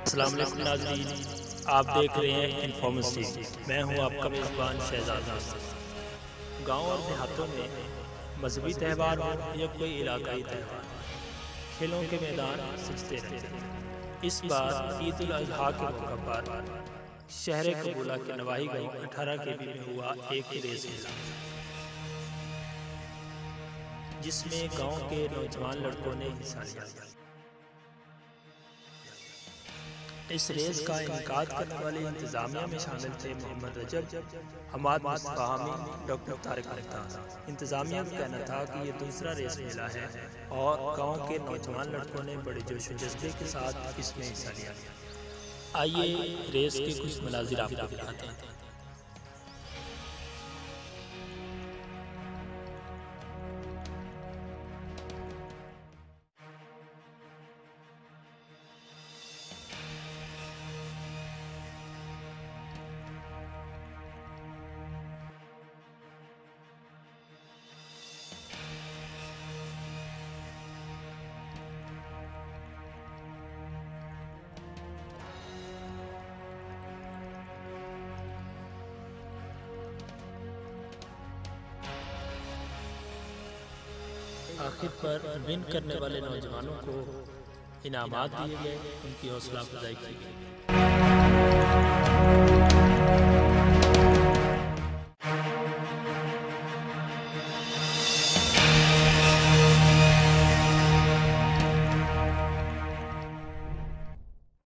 अस्सलाम वालेकुम नाज़रीन। आप देख रहे हैं इन्फॉर्मेटिव मैं हूँ आपका मेज़बान शहजाद गाँव और देहातों में मजहबी त्यौहार हो या कोई इलाकाई त्यौहार, खेलों के मैदान सजते रहते इस बार ईद उल अजहा के मौका पर शहर कबूला के नवाही गाँव अठारह के में हुआ एक रेस जिसमें गाँव के नौजवान लड़कों ने हिस्सा लिया। इस रेस का इनका करने वाले इंतजामिया में शामिल थे मोहम्मद रजब, हमाद डॉक्टर तारक अख्तार। इंतजामिया का कहना था कि यह दूसरा रेस मेला है और गाँव के नौजवान लड़कों ने बड़े जोश जज्बे के साथ इसमें हिस्सा लिया। आइए रेस के कुछ मनाजिर आपको दिखाते हैं। आखिर पर विन करने वाले नौजवानों को इनाम दिए गए, उनकी हौसला अफजाई की गई।